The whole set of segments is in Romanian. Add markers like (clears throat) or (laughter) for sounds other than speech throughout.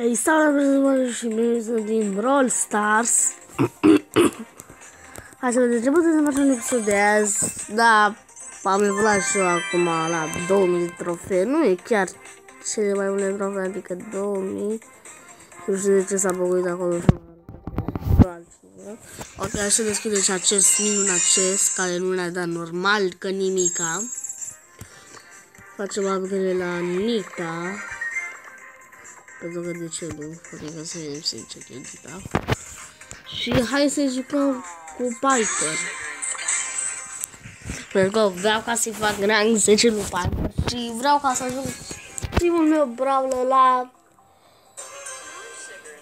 Ei, salut, prezentare și bine sunt din Brawl Stars. (coughs) Hai să vedem ce putem să facem în episod de azi. Da, am evoluat și eu acum la 2000 de trofee. Nu e chiar cele mai multe trofee, adică 2000. Nu știu de ce s-a băguit acolo și Ok, hai să deschidem și acest minunat chest, care nu ne-a dat normal, că nimica. Facem upgrade la Nita. Pentru că de ce nu? Pentru că să vedem sincer Nita. Și hai să jucăm cu Piper. Pentru că vreau ca să-i fac rang 10 lui Piper. Și vreau ca să ajung primul meu brawler la...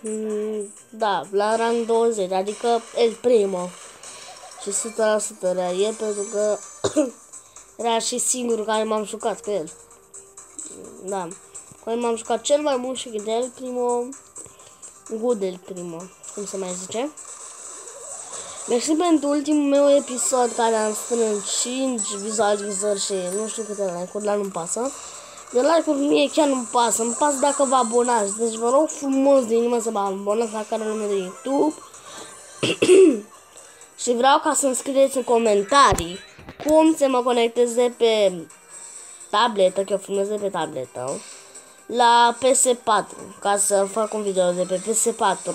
Mm, da, la rang 20, adică el primo. Și 100% rea e pentru că (clears throat) era și singurul care m-am jucat cu el. Da. Cu el m-am jucat cel mai mult și de el primo, good el primo, cum se mai zice. Mersi pentru ultimul meu episod care am strâns 5 vizualizări și nu știu câte like-uri, dar nu-mi pasă. De like-uri mie chiar nu-mi pasă, îmi pasă dacă vă abonați. Deci vă rog frumos din inimă să vă abonați la canalul meu de YouTube. (clears throat) și vreau ca să-mi scrieți în comentarii cum să mă conectez de pe tabletă, că eu filmez de pe tabletă, la PS4, ca să fac un video de pe PS4.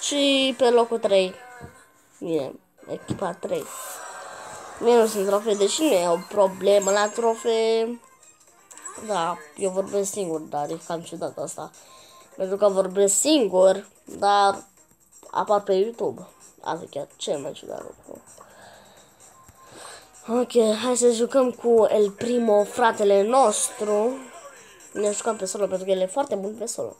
Și pe locul 3, bine, echipa 3. Mie nu sunt trofee, deși nu e o problemă la trofee. Da, eu vorbesc singur, dar e cam ciudat asta. Pentru că vorbesc singur, dar apar pe YouTube. Asta chiar cel mai ciudat lucru. Ok, hai să jucăm cu El Primo, fratele nostru. Ne jucăm pe solo pentru că el e foarte bun pe solo.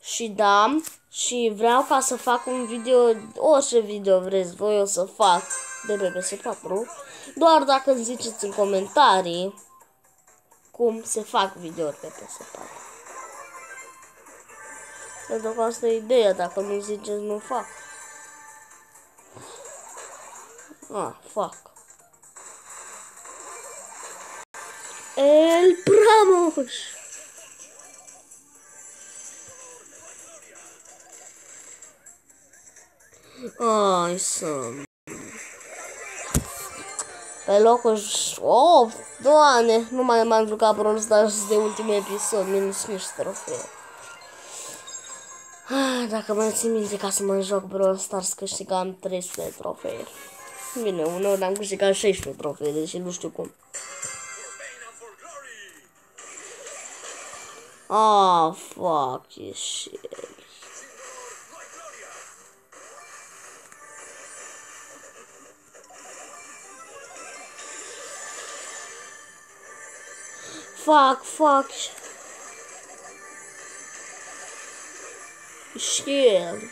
Și da, și vreau ca să fac un video, orice video vreți voi o să fac de pe PS4, doar dacă îmi ziceți în comentarii cum se fac videouri pe PS4. Pentru că asta e ideea, dacă nu ziceți, nu fac. Ah, fac. El Pramos! Ai să... Pe locul 8, doamne, nu mai m-am jucat Brawl Stars de ultimul episod, minus niște trofee. Ah, dacă mă țin minte ca să mă joc Brawl Stars câștigam 300 de trofee. Bine, uneori am câștigat 16 trofee, deși nu știu cum. Ah, fuck shit. Fuck, fuck. Shell.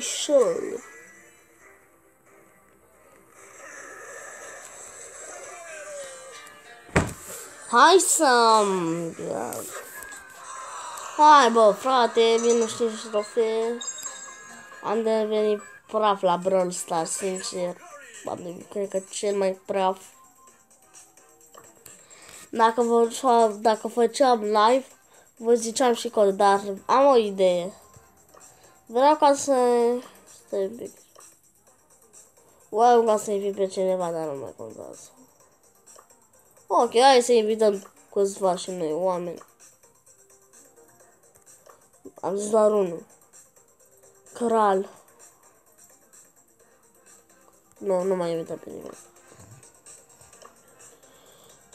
Shell. Hai să... Hai bă, frate, vin știu și trofee. Am devenit praf la Brawl Stars, sincer. Doamne, cred că cel mai praf. Dacă, vă, dacă făceam live, vă ziceam și cod, dar am o idee. Vreau ca să... Stai un pic. Vreau ca să invit pe cineva, dar nu mai contează. Ok, hai să invităm câțiva și noi oameni. Am zis doar unul. Kral. Nu, nu mai invităm pe nimeni.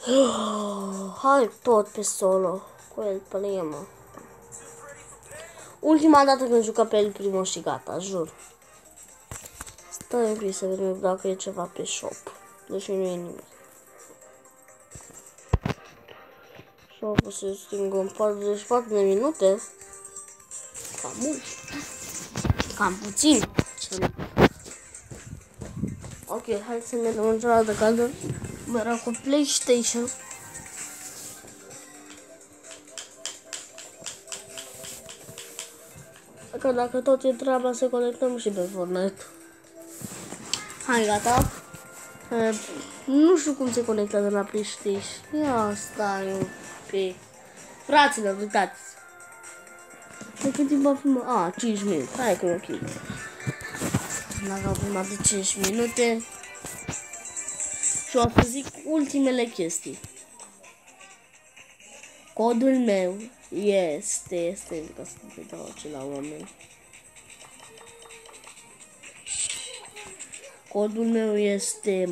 (sighs) Hai tot pe solo. Cu el primă. Ultima dată când juca pe el primul și gata, jur. Stai un pic să vedem dacă e ceva pe shop. Deci nu e nimic. Shop se stingă în 44 de minute. Cam mult. Cam puțin. Ok, hai să ne dăm în cealaltă cadă. Mereu cu PlayStation. Că dacă tot e treaba să conectăm și pe Fortnite. Hai, gata. Uh, nu știu cum se conectează la PlayStation. Ia stai un pic. Fraților, uitați. De cât timp am filmat? A, 5 minute. Hai că e ok. Dacă am filmat de 5 minute. Și o să zic ultimele chestii. Codul meu este, este, ca să nu dau ce la oameni. Codul meu este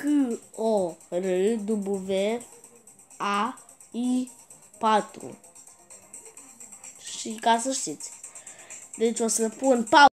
K O R W A I 4. Și ca să știți. Deci o să pun pauză.